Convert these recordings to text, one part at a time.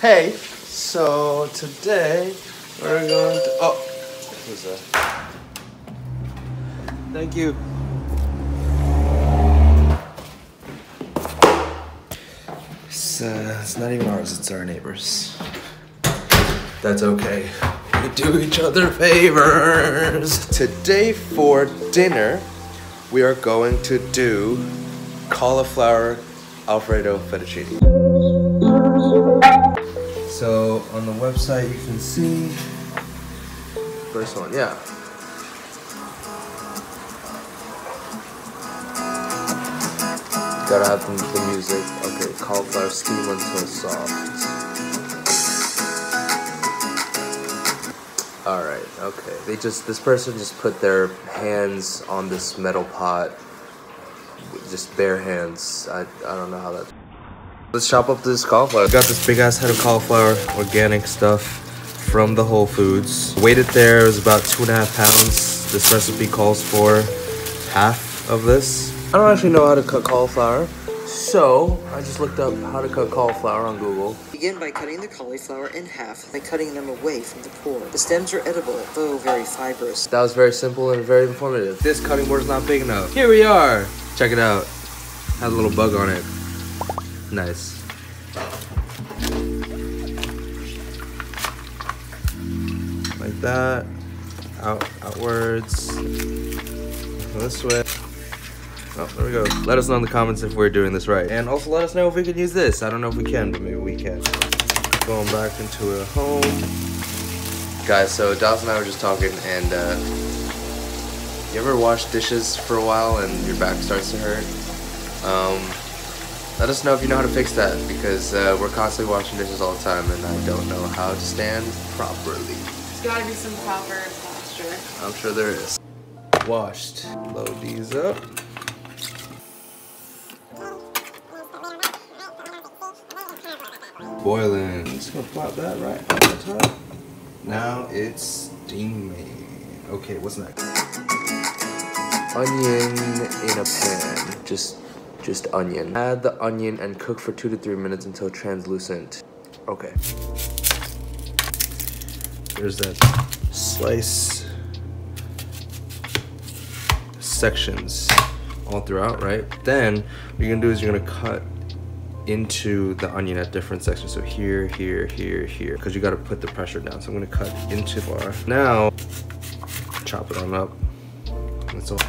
Hey, so today we're going to. Oh, who's that? Thank you. It's, uh, it's not even ours, it's our neighbors. That's okay. We do each other favors. Today for dinner, we are going to do cauliflower Alfredo fettuccine. So on the website you can see first one, yeah. Gotta have the, music. Okay, cauliflower steam until soft. Alright, okay. They just this person just put their hands on this metal pot. Just bare hands. I I don't know how that Let's chop up this cauliflower. Got this big ass head of cauliflower, organic stuff from the Whole Foods. Weight it there is about two and a half pounds. This recipe calls for half of this. I don't actually know how to cut cauliflower, so I just looked up how to cut cauliflower on Google. Begin by cutting the cauliflower in half by cutting them away from the core. The stems are edible, though very fibrous. That was very simple and very informative. This cutting board is not big enough. Here we are. Check it out. Has a little bug on it. Nice. Like that. Out outwards. This way. Oh, there we go. Let us know in the comments if we're doing this right. And also let us know if we can use this. I don't know if we can, but maybe we can. Going back into a home. Guys, so Dawson and I were just talking and uh, you ever wash dishes for a while and your back starts to hurt? Um, let us know if you know how to fix that because uh, we're constantly washing dishes all the time and I don't know how to stand properly. There's gotta be some proper posture. I'm sure there is. Washed. Load these up. Boiling. Just gonna plop that right on the top. Now it's steaming. Okay, what's next? Onion in a pan. Just just onion. Add the onion and cook for two to three minutes until translucent. Okay. There's that slice sections all throughout, right? Then what you're gonna do is you're gonna cut into the onion at different sections. So here, here, here, here, because you gotta put the pressure down. So I'm gonna cut into bar. Now, chop it on up. That's all.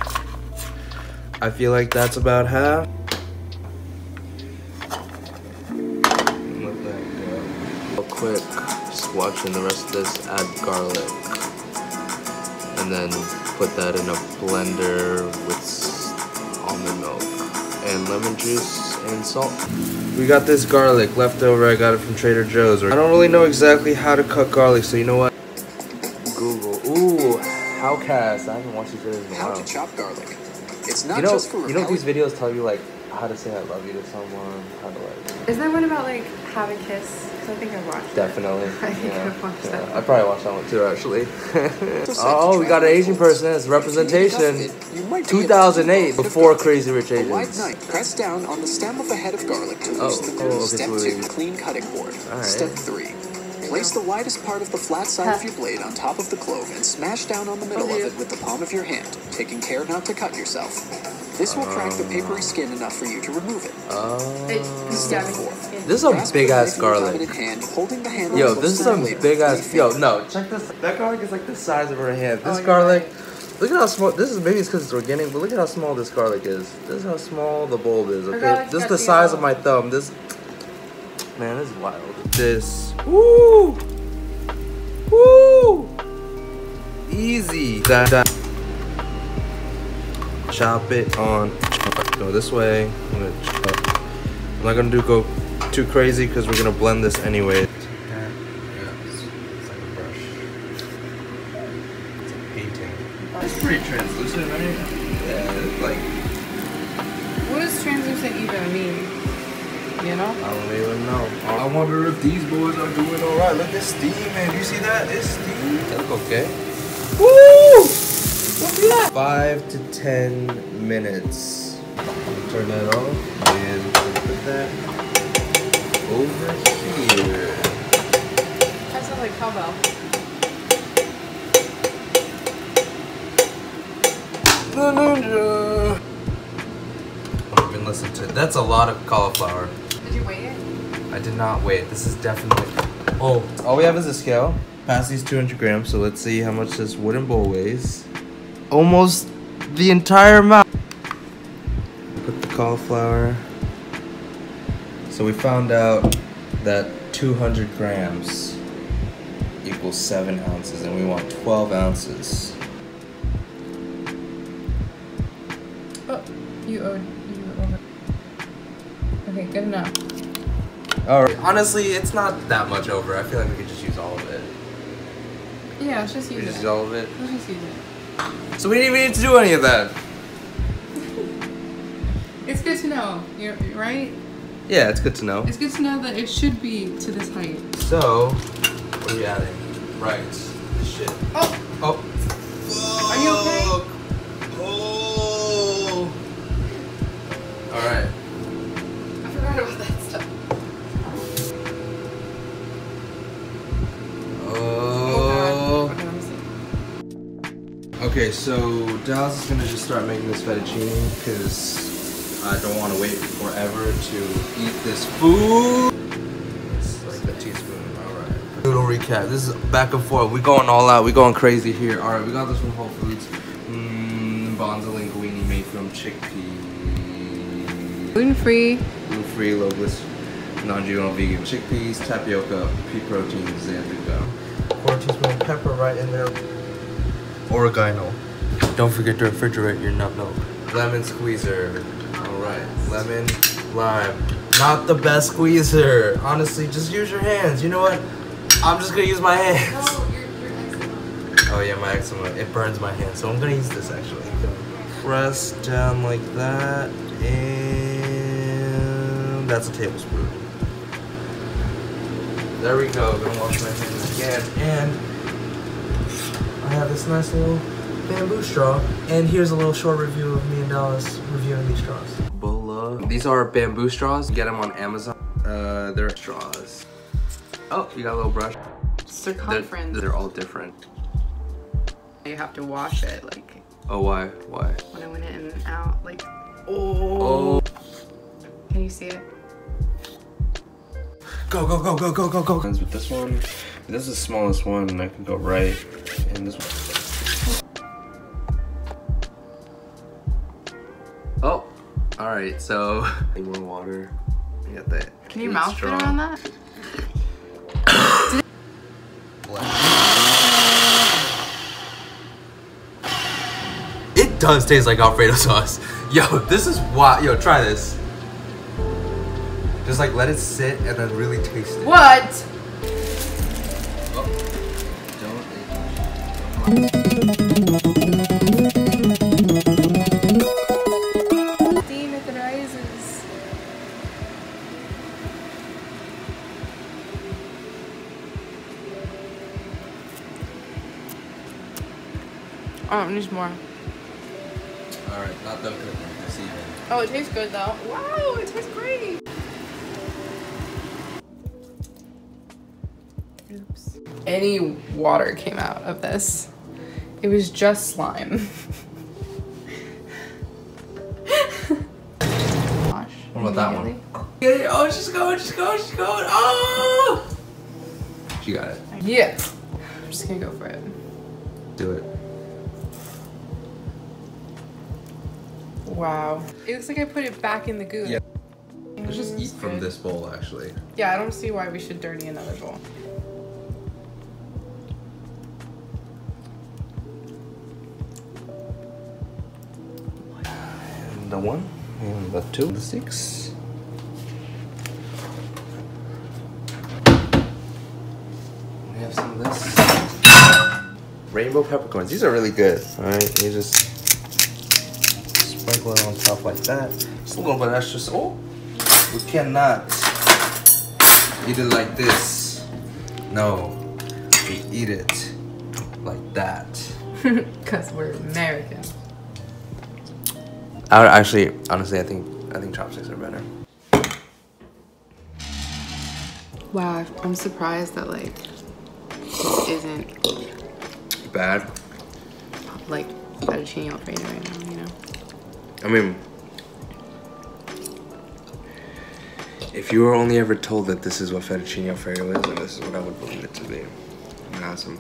I feel like that's about half. Quick, just watching the rest of this, add garlic. And then put that in a blender with almond milk and lemon juice and salt. We got this garlic left over. I got it from Trader Joe's. I don't really know exactly how to cut garlic, so you know what? Google. Ooh, Howcast. I haven't watched these videos in a while. How while. to chop garlic. It's not You know, just for you know these videos tell you like how to say I love you to someone, how to like. Isn't there one about like how to kiss? Because I think I've watched Definitely. I think yeah, I've watched yeah. that I probably watched that one too, actually. oh, we got an Asian person as If you need enough representation. of it, you might be able to 2008, before. Crazy Rich A wide Asians. knife press down on the stem of a head of garlic to Oh, loosen the oh, oh okay, Step so two, clean cutting board. Alright. Step three. Place the widest part of the flat side of your blade on top of the clove and smash down on the middle of it with the palm of your hand, taking care not to cut yourself. This will crack the papery skin enough for you to remove it. Oh. Step four. This is a big ass knife you have garlic. in hand, holding the Yo, this is the some big ass. three Yo, no, check this. That garlic is like the size of her hand. This Oh, garlic. right. Look at how small. This is maybe it's because it's organic, but look at how small this garlic is. This is how small the bulb is. Okay, this is the the size of my thumb. This. Man, this is wild. This. Woo. Woo. Easy. That. that. Chop it on. Go this way. I'm gonna chop. I'm not gonna do go too crazy because we're gonna blend this anyway. Yeah, it's, it's like a brush. It's a painting. Oh, it's pretty translucent, right? Yeah, like What does translucent even mean? You know? I don't even know. I wonder if these boys are doing all right. Look at this steam, man. You see that? It's steam. They look okay five to ten minutes. Turn that off and put that over here. That sounds like cowbell. Da -da -da. Don't to it. That's a lot of cauliflower. Did you weigh it? I did not weigh it. This is definitely. Oh, all we have is a scale. Past these 200 grams, so let's see how much this wooden bowl weighs. Almost the entire amount. Put the cauliflower. So we found out that 200 grams equals 7 ounces, and we want 12 ounces. Oh, you owed. You over. Okay, good enough. Alright. Honestly, it's not that much over. I feel like we could just use all of it. Yeah, let's just We use just use all of it. Let's just use it. So we didn't even need to do any of that. It's good to know. You're you're right. Yeah, it's good to know. It's good to know that it should be to this height. So, what are we adding? Right. This shit. Oh, Okay, so Dalis is gonna just start making this fettuccine because I don't want to wait forever to eat this food. It's like a teaspoon. Alright. Little recap. This is back and forth. We going all out. We going crazy here. Alright, we got this from Whole Foods. Mmm, Banza linguine made from chickpea. Gluten free. gluten-free, low-glyc, non-GMO vegan chickpeas, tapioca, pea protein, Zanduka. Quarter teaspoon of pepper right in there. Oregano. Don't forget to refrigerate your nut milk. Lemon squeezer. Alright, lemon, lime. Not the best squeezer. Honestly, just use your hands. You know what? I'm just gonna use my hands. No, your, your Oh yeah, my eczema. It burns my hand, so I'm gonna use this actually. Press down like that, and that's a tablespoon. There we go. Gonna wash my hands again, and I have this nice little bamboo straw. And here's a little short review of me and Dalis reviewing these straws. Bulla. These are bamboo straws. Get them on Amazon. Uh, they're straws. Oh, you got a little brush. They're, Circumference. they're all different. You have to wash it like Oh, why? Why? when I went in and out. Like, Oh. can you see it? Go, go, go, go, go, go, go. With this one, this is the smallest one, and I can go right. And this one. Oh, all right. So, need more water. You got that. Can you mouth straw. it around that? It does taste like Alfredo sauce. Yo, this is wild. Yo, try this. Just like let it sit and then really taste it. What? Steam if it rises. Oh, it needs more. All right, not done cooking. I see you. Oh, it tastes good though. Wow, it tastes great. Any water came out of this. It was just slime. What about that one? Get it? Oh, she's going, she's going, she's going. Oh! She got it. Yeah. I'm just gonna go for it. Do it. Wow. It looks like I put it back in the goo. Yeah. Let's just eat from this bowl, actually. Yeah, I don't see why we should dirty another bowl. The one, and the two, the six. We have some of this. Rainbow peppercorns. These are really good. All right, you just sprinkle it on top like that. Just a little bit extra. sa- Oh, we cannot eat it like this. No, we eat it like that. Because we're American. I would actually, honestly, I think I think chopsticks are better. Wow, I'm surprised that like this isn't Bad. like fettuccine alfredo right now, you know? I mean, If you were only ever told that this is what fettuccine alfredo is, then this is what I would believe it to be. I'm gonna have some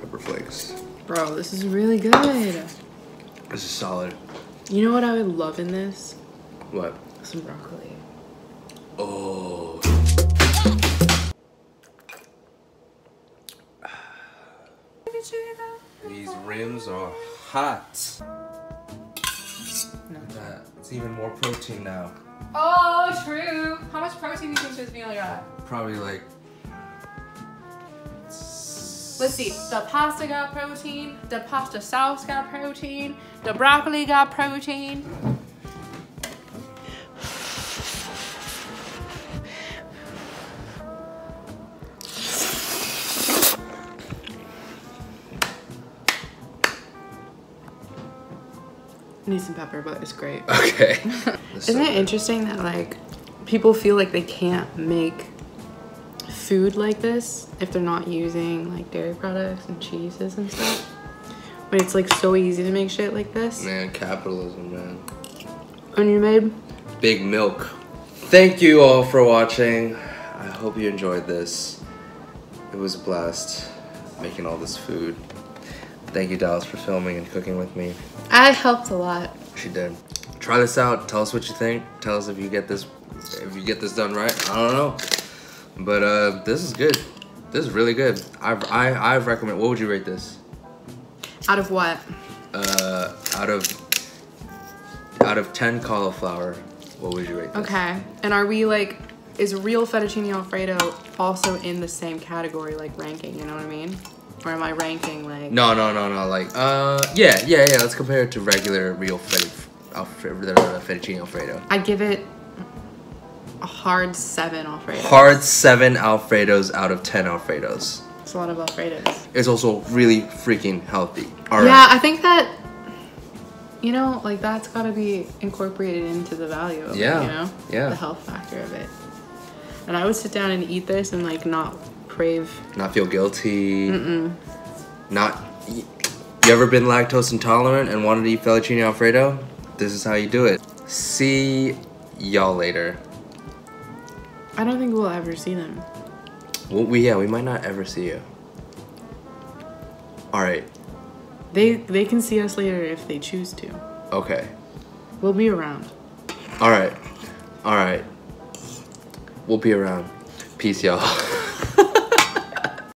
pepper flakes. Bro, this is really good. This is solid. You know what I would love in this? What? Some broccoli. Oh. These rims are hot. No. That it's even more protein now. Oh, true. How much protein do you think this meal got? Probably like. Let's see. The pasta got protein. The pasta sauce got protein. The broccoli got protein. Need some pepper, but it's great. Okay. Isn't it interesting that like people feel like they can't make food like this if they're not using like dairy products and cheeses and stuff? But it's like so easy to make shit like this. Man, capitalism, man. When you made Big milk. Thank you all for watching. I hope you enjoyed this. It was a blast making all this food. Thank you, Dalis, for filming and cooking with me. I helped a lot. She did. Try this out. Tell us what you think. Tell us if you get this, if you get this done right. I don't know, but uh, this is good. This is really good. I I I recommend. What would you rate this? Out of what? Uh, out of out of ten cauliflower, what would you rate this? Okay. And are we like is real fettuccine alfredo also in the same category like ranking, you know what I mean? Or am I ranking like No, no, no, no. Like, uh, yeah, yeah, yeah. Let's compare it to regular real Alfredo, fettuccine alfredo. I'd give it a hard seven alfredo. Hard seven Alfredos out of ten Alfredos. It's a lot of alfredos. It's also really freaking healthy. All right. Yeah, I think that you know, like that's got to be incorporated into the value of Yeah, it, you know? yeah. The health factor of it. And I would sit down and eat this and like not crave. Not feel guilty. Mm-mm. Not. You ever been lactose intolerant and wanted to eat fettuccine alfredo? This is how you do it. See y'all later. I don't think we'll ever see them. Well, we yeah, we might not ever see you. All right. They they can see us later if they choose to. Okay. We'll be around. All right. All right. We'll be around. Peace, y'all.